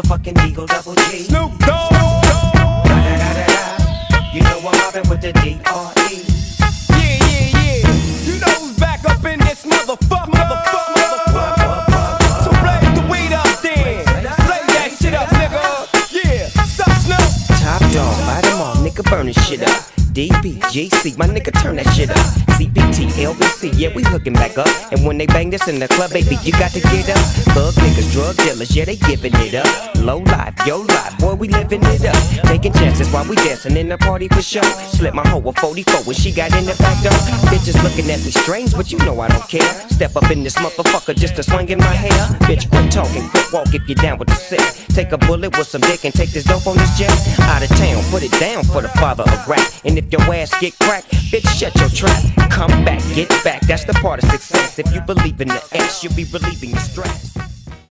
motherfucking D-O Double G. Snoop Dogg. You know I'm mobbing with the D.R.E. Yeah, yeah, yeah. You know who's back up in this motherfucker. Motherfucker, motherfucker. So blaze the weed up then. Blaze that shit up, nigga. Yeah. Sup, Snoop? Top dog, bite them all, nigga burning shit up. DPGC, my nigga turn that shit up. CPT, LBC, yeah, we hooking back up. And when they bang this in the club, baby, you got to get up. Thug niggas, drug dealers, yeah, they giving it up. Low life, yo life, boy, we living it up. Taking chances while we dancing in the party for show. Slip my hoe a 44 when she got in the back door. Bitches looking at me strange, but you know I don't care. Step up in this motherfucker just to swing in my hair. Bitch, quit talking, quit walk if you down with the sick. Take a bullet with some dick and take this dope on this jet. Out of town, put it down for the father of rap. And if your ass get cracked, bitch, shut your trap. Come back, get back, that's the part of success. If you believe in the ass, you'll be relieving your stress.